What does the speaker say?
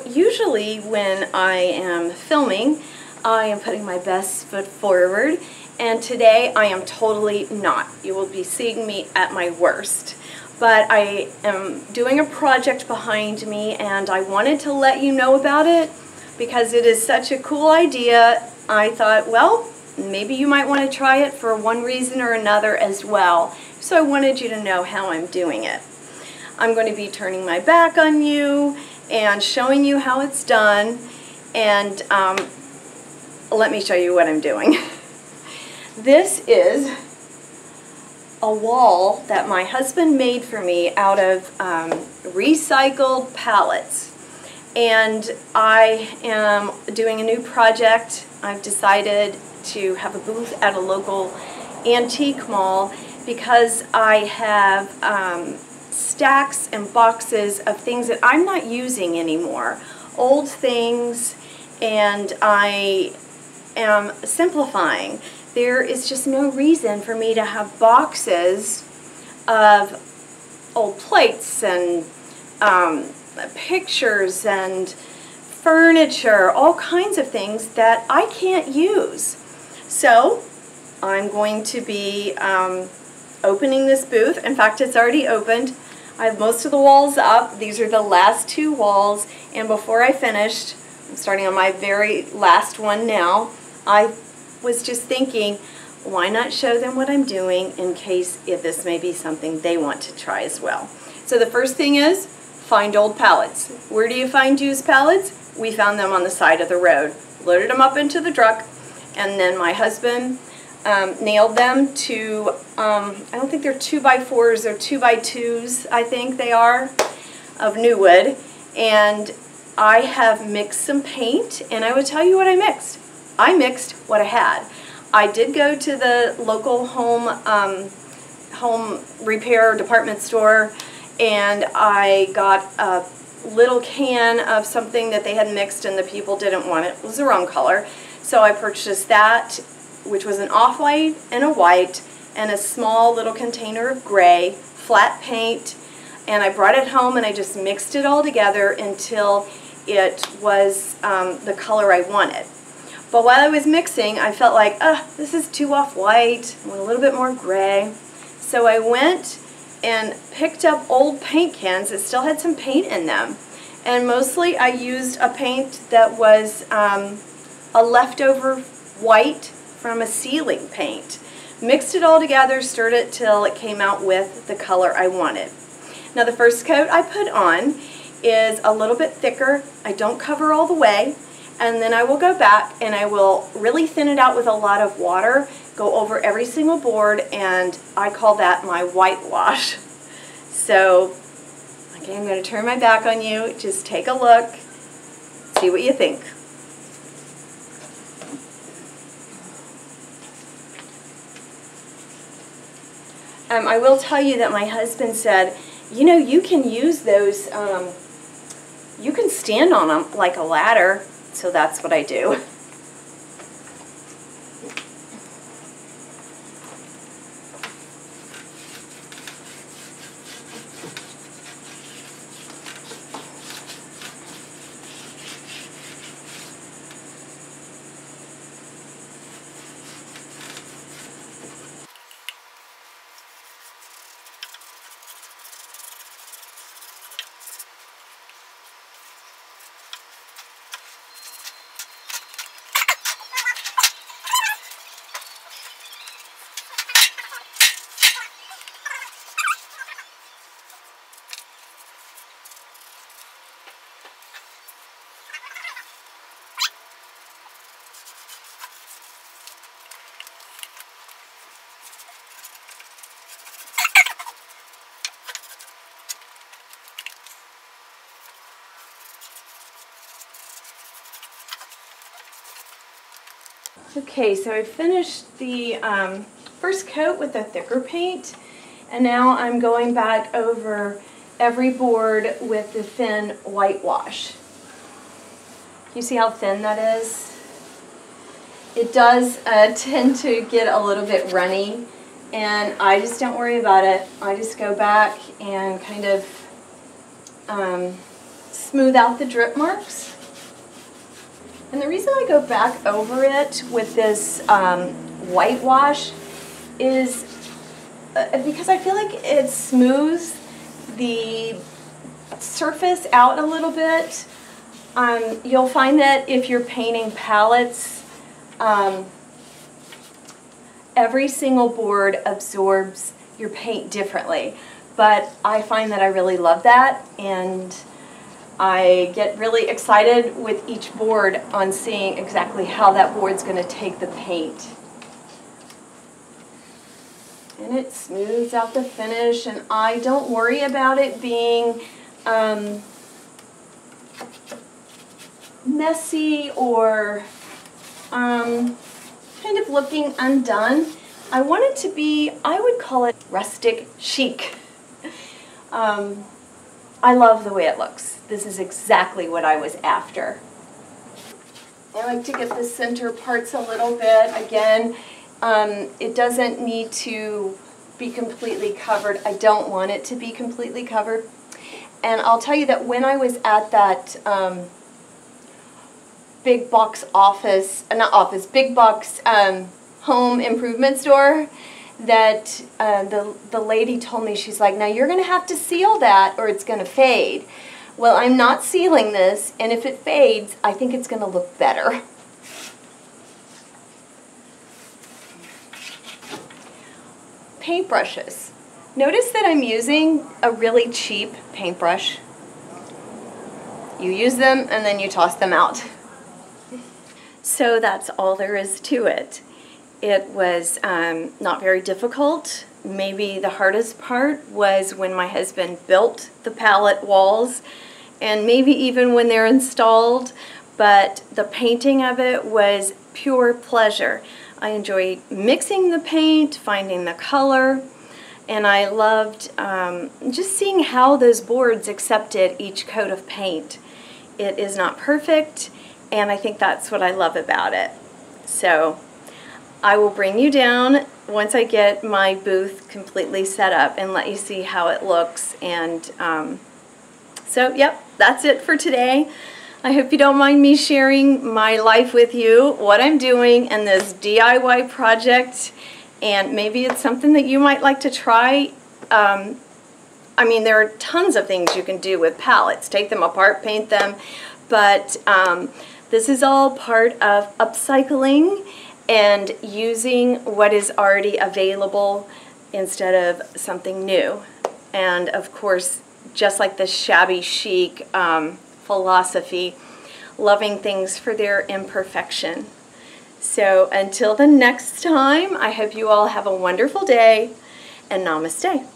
Usually when I am filming, I am putting my best foot forward and today I am totally not. You will be seeing me at my worst. But I am doing a project behind me and I wanted to let you know about it because it is such a cool idea. I thought, well, maybe you might want to try it for one reason or another as well. So I wanted you to know how I'm doing it. I'm going to be turning my back on you and showing you how it's done and um, let me show you what I'm doing. this is a wall that my husband made for me out of um, recycled pallets and I am doing a new project. I've decided to have a booth at a local antique mall because I have um, stacks and boxes of things that I'm not using anymore. Old things and I am simplifying. There is just no reason for me to have boxes of old plates and um, pictures and furniture, all kinds of things that I can't use. So I'm going to be um, opening this booth. In fact, it's already opened. I have most of the walls up. These are the last two walls. And before I finished, I'm starting on my very last one now, I was just thinking, why not show them what I'm doing in case if this may be something they want to try as well. So the first thing is, find old pallets. Where do you find used pallets? We found them on the side of the road. Loaded them up into the truck, and then my husband um, nailed them to, um, I don't think they're 2 by 4s or 2 by 2s I think they are, of new wood. And I have mixed some paint, and I would tell you what I mixed. I mixed what I had. I did go to the local home um, home repair department store, and I got a little can of something that they had mixed and the people didn't want it. It was the wrong color. So I purchased that which was an off-white and a white and a small little container of gray, flat paint, and I brought it home and I just mixed it all together until it was um, the color I wanted. But while I was mixing, I felt like, ah, this is too off-white, I want a little bit more gray. So I went and picked up old paint cans that still had some paint in them. And mostly I used a paint that was um, a leftover white from a ceiling paint. Mixed it all together, stirred it till it came out with the color I wanted. Now the first coat I put on is a little bit thicker. I don't cover all the way. And then I will go back and I will really thin it out with a lot of water, go over every single board, and I call that my whitewash. So, okay, I'm going to turn my back on you. Just take a look, see what you think. Um, I will tell you that my husband said, you know, you can use those, um, you can stand on them like a ladder, so that's what I do. Okay, so I finished the um, first coat with a thicker paint, and now I'm going back over every board with the thin whitewash. You see how thin that is? It does uh, tend to get a little bit runny, and I just don't worry about it. I just go back and kind of um, smooth out the drip marks. And the reason I go back over it with this um, whitewash is uh, because I feel like it smooths the surface out a little bit. Um, you'll find that if you're painting pallets, um, every single board absorbs your paint differently. But I find that I really love that and I get really excited with each board on seeing exactly how that board's going to take the paint. And it smooths out the finish and I don't worry about it being um, messy or um, kind of looking undone. I want it to be, I would call it rustic chic. Um, I love the way it looks. This is exactly what I was after. I like to get the center parts a little bit. Again, um, it doesn't need to be completely covered. I don't want it to be completely covered. And I'll tell you that when I was at that um, big box office, uh, not office, big box um, home improvement store, that uh, the, the lady told me, she's like, now you're going to have to seal that or it's going to fade. Well, I'm not sealing this, and if it fades, I think it's going to look better. Paintbrushes. Notice that I'm using a really cheap paintbrush. You use them and then you toss them out. So that's all there is to it. It was um, not very difficult. Maybe the hardest part was when my husband built the pallet walls and maybe even when they're installed, but the painting of it was pure pleasure. I enjoyed mixing the paint, finding the color, and I loved um, just seeing how those boards accepted each coat of paint. It is not perfect, and I think that's what I love about it. So I will bring you down once I get my booth completely set up and let you see how it looks. And um, so, yep, that's it for today. I hope you don't mind me sharing my life with you, what I'm doing, and this DIY project. And maybe it's something that you might like to try. Um, I mean, there are tons of things you can do with pallets. Take them apart, paint them. But um, this is all part of upcycling and using what is already available instead of something new. And of course, just like the shabby chic um, philosophy, loving things for their imperfection. So until the next time, I hope you all have a wonderful day and namaste.